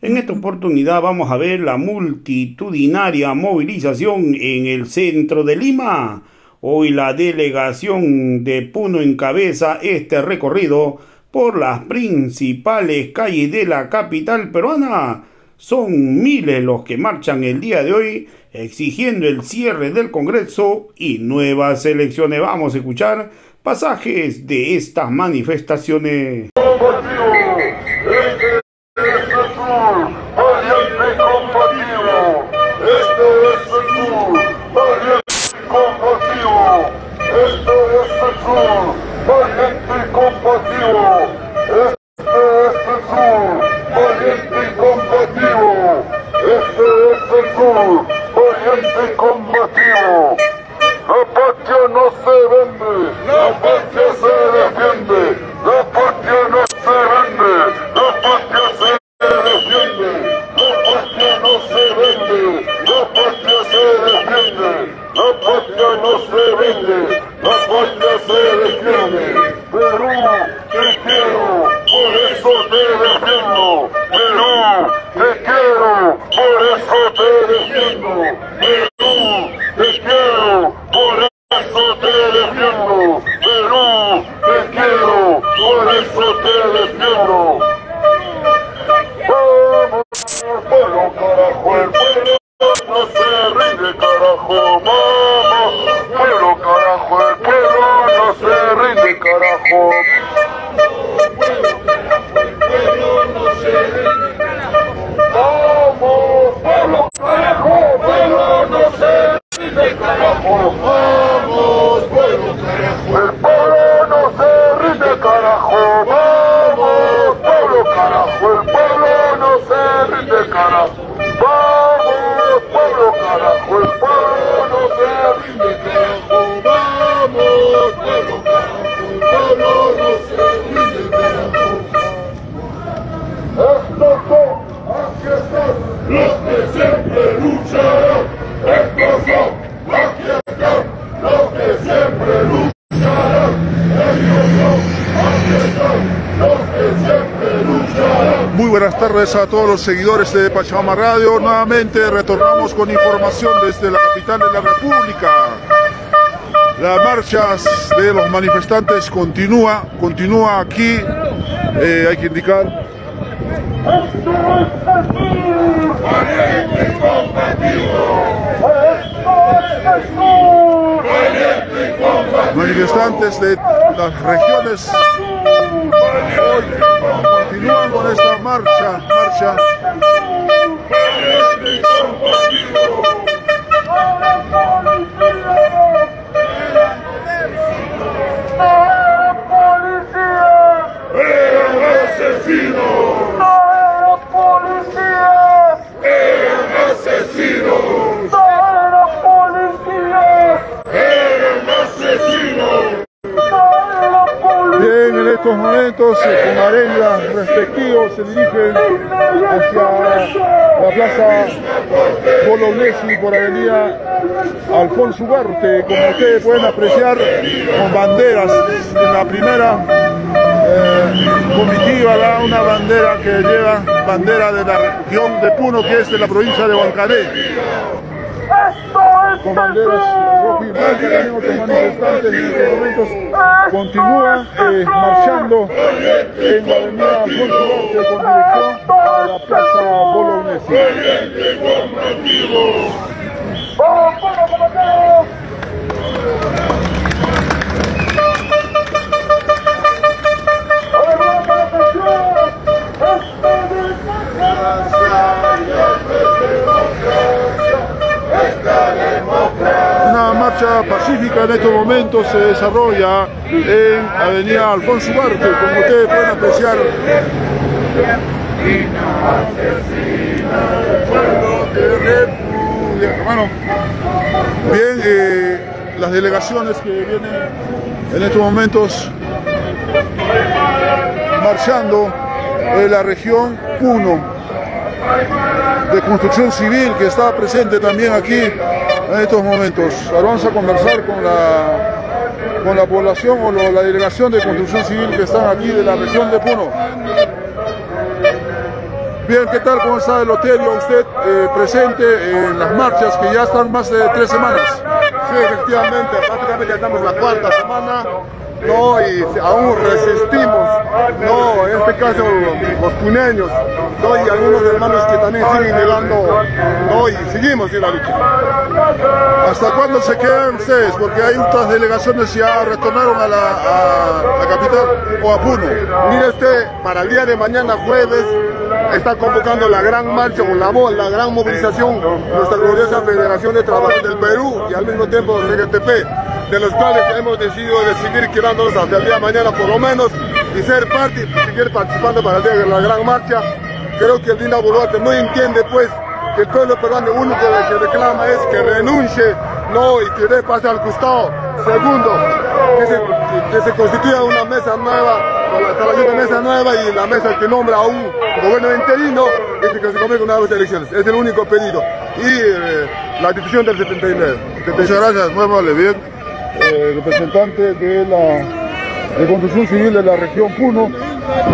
En esta oportunidad vamos a ver la multitudinaria movilización en el centro de Lima. Hoy la delegación de Puno encabeza este recorrido por las principales calles de la capital peruana. Son miles los que marchan el día de hoy exigiendo el cierre del Congreso y nuevas elecciones. Vamos a escuchar pasajes de estas manifestaciones. El pueblo no se rinde carajo carajo, el pueblo no se rinde carajo, vamos pueblo carajo, el pueblo no se rinde carajo, vamos pueblo cara, el pueblo no se rinde carajo. vamos pueblo carajo. A todos los seguidores de Pachamama Radio. Nuevamente retornamos con información desde la capital de la República. Las marchas de los manifestantes continúa, continúa aquí. Eh, hay que indicar. Manifestantes de las regiones con esta marcha, marcha. 12 con arengas respectivos se dirigen hacia la plaza Bolognesi por avenida Alfonso Ugarte, como ustedes pueden apreciar, con banderas en la primera eh, comitiva va una bandera que lleva bandera de la región de Puno, que es de la provincia de Huancané con banderas rojo y manifestantes en estos momentos continúan eh, marchando en la avenida Alfonso Duarte con dirección a la plaza Bolognesi. Se desarrolla en Avenida Alfonso Ugarte, como ustedes pueden apreciar. Bueno, bien, eh, las delegaciones que vienen en estos momentos marchando en la región Puno de construcción civil que está presente también aquí en estos momentos. Ahora vamos a conversar con la, con la población o la delegación de construcción civil que están aquí de la región de Puno. Bien, ¿qué tal? ¿Cómo está el hotel? Usted eh, presente en las marchas que ya están más de tres semanas. Sí, efectivamente, prácticamente ya estamos la cuarta semana no, y aún resistimos, no, en este caso los puneños, no, y algunos hermanos que también siguen negando, no, y seguimos en la lucha. ¿Hasta cuándo se quedan ustedes? Porque hay otras delegaciones ya retornaron a la, capital o a Puno. Mire usted, para el día de mañana jueves está convocando la gran marcha o la, la gran movilización nuestra gloriosa Federación de Trabajadores del Perú y al mismo tiempo CGTP, de los cuales hemos decidido de seguir quedándonos hasta el día de mañana por lo menos y ser parte y seguir participando para el día de la gran marcha. Creo que el Dina Boluarte no entiende pues que el pueblo peruano único que reclama es que renuncie, no, y que dé pase al costado. Segundo, que se, que se constituya una mesa nueva, la mesa nueva y la mesa que nombra a un gobierno interino es que se convoque nuevas elecciones. Es el único pedido. Y eh, la decisión del 79. Muchas gracias, muy amable, bien. Eh, representante de la de Construcción Civil de la región Puno,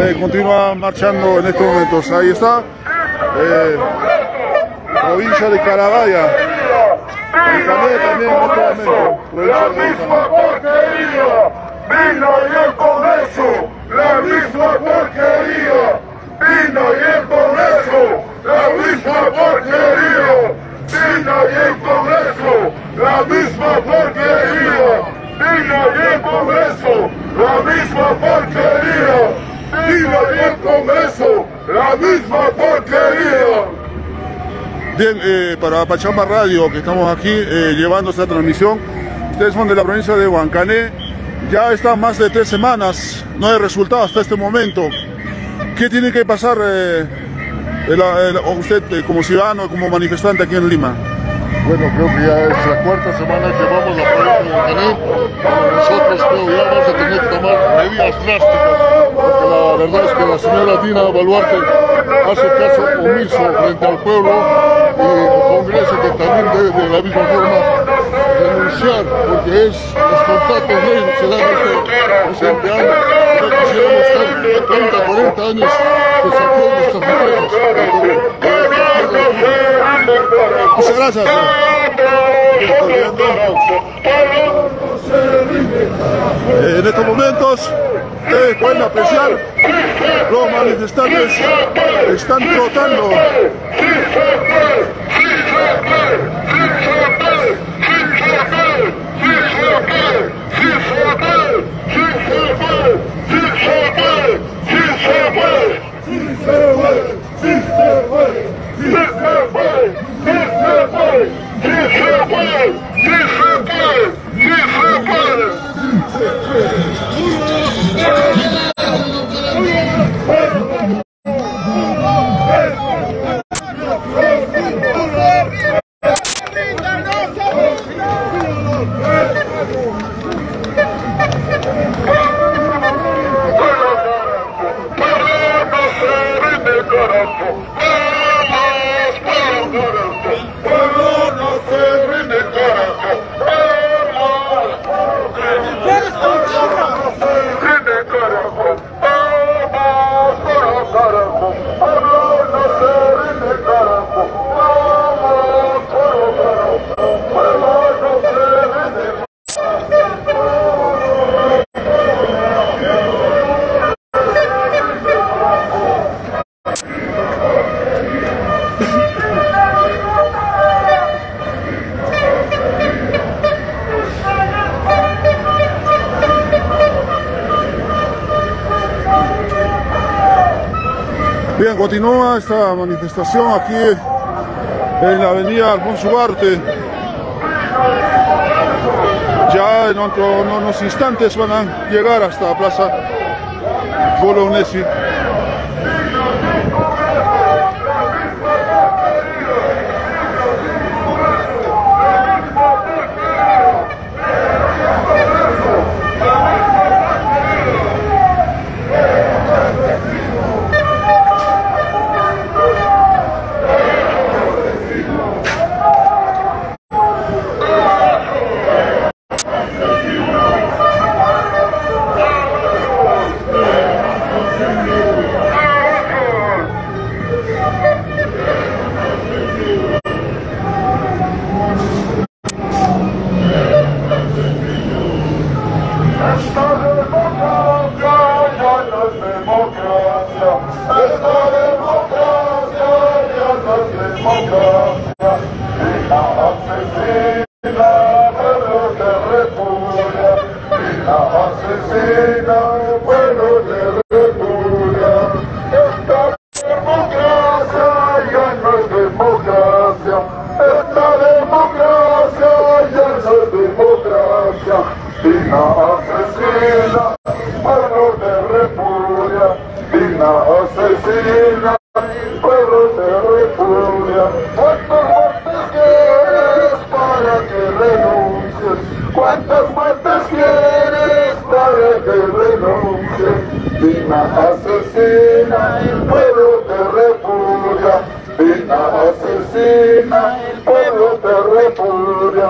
eh, continúa marchando en estos momentos. Ahí está, provincia de Carabaya. El también en este momento, provincia de Vino y el Congreso, la misma porquería. Vino y el Congreso, la misma porquería. Vino y el Congreso, la misma porquería. Vino y el Congreso, la misma porquería. Vino y el Congreso, la misma porquería. Bien, eh, para Pachamba Radio, que estamos aquí eh, llevando esta transmisión, ustedes son de la provincia de Huancané, ya está más de tres semanas, no hay resultados hasta este momento. ¿Qué tiene que pasar eh, usted eh, como ciudadano, como manifestante aquí en Lima? Bueno, creo que ya es la cuarta semana que vamos a de Montaner. Nosotros creo que ya vamos a tener que tomar medidas drásticas, porque la verdad es que la señora Dina Baluarte hace caso omiso frente al pueblo y el Congreso que también debe de la misma forma denunciar, porque es los contratos negros se dan este presente año. No quisiéramos estar 30, 40 años que sacó nuestras riquezas. Muchas gracias. En estos momentos ustedes pueden apreciar los manifestantes están trotando Oh! Continúa esta manifestación aquí en la avenida Alfonso Ugarte. Ya en, unos instantes van a llegar hasta Plaza Bolognesi. Asesina, pueblo te repudia. Esta democracia ya no es democracia, esta democracia ya no es democracia, Dina asesina, pueblo te repudia, Dina asesina, pueblo te repudia. ¿Cuántas muertes quieres para que renuncies? ¿Cuántas muertes Dina asesina, el pueblo te repudia. Dina asesina, el pueblo te repudia.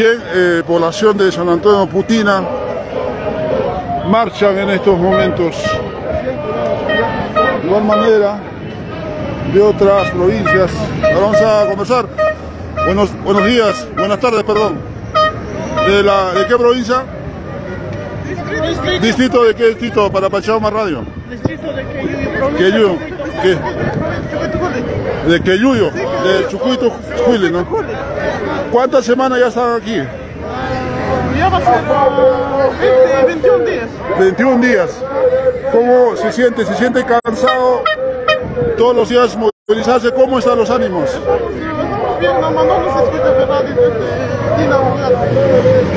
Bien, eh, población de San Antonio Putina marchan en estos momentos. De igual manera, de otras provincias. Ahora vamos a conversar. Buenos, buenos días, buenas tardes, perdón. ¿De, la, ¿De qué provincia? ¿Distrito de qué distrito para Pachamama Radio? Distrito de Queyuyo, ¿Qué? De Queyuyo, de Chucuito, Juli, ¿no? ¿Cuántas semanas ya están aquí? Ya va a ser ah, 20, 21 días. 21 días. ¿Cómo se siente? ¿Se siente cansado? Todos los días movilizarse. ¿Cómo están los ánimos?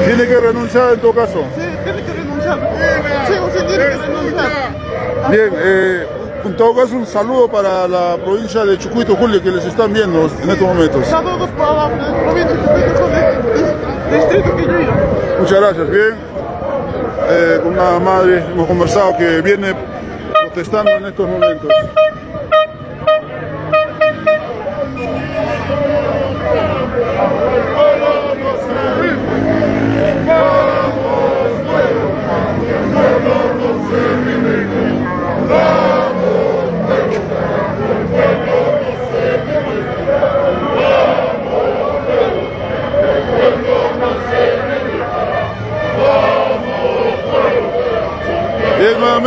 Tiene que renunciar en todo caso. Sí, tiene que renunciar. Sí, sí, tiene que renunciar. Bien, eh, en todo caso un saludo para la provincia de Chucuito, Julio, que les están viendo en estos momentos. Saludos para la provincia de Chucuituculi, distrito Queyuyo. Muchas gracias, bien. Eh, con una madre hemos conversado que viene protestando en estos momentos.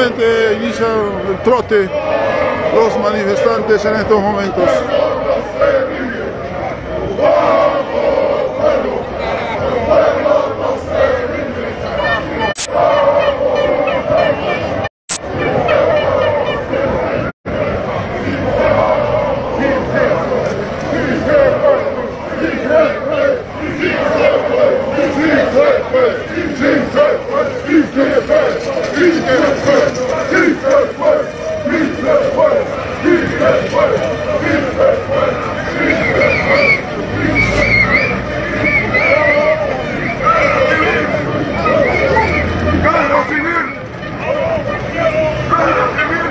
Inicia el trote los manifestantes en estos momentos. ¡Guerra civil! ¡Guerra civil!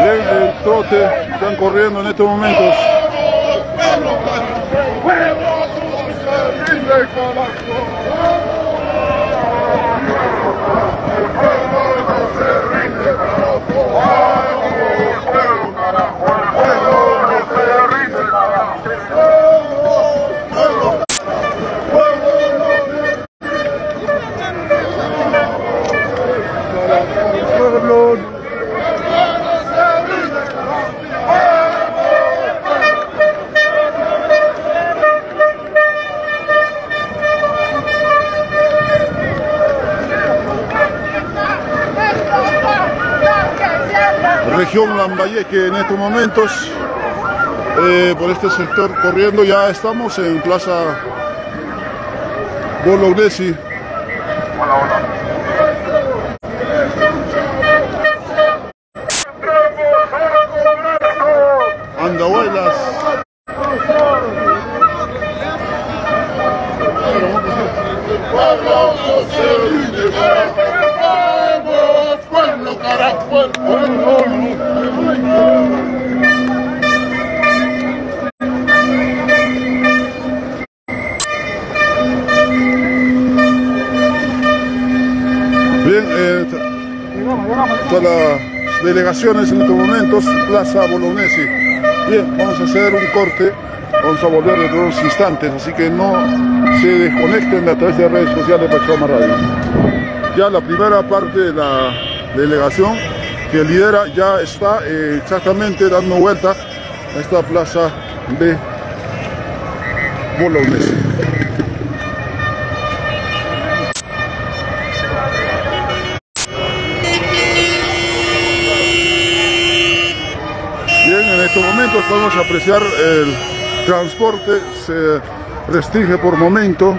Bien, el trote están corriendo en estos momentos. Región Lambayeque en estos momentos. eh, por este sector corriendo, ya estamos en Plaza Bolognesi. Andahuaylas. pueblo no se rinde, vamos, pueblo, carajo, pueblo. Bien, eh, todas las delegaciones en estos momentos, Plaza Bolognesi. Bien, vamos a hacer un corte, vamos a volver de unos instantes, así que no se desconecten a través de redes sociales de Pachoma Radio. Ya la primera parte de la delegación que lidera ya está eh, exactamente dando vuelta a esta plaza de Bolognesi. Podemos apreciar el transporte, se restringe por momento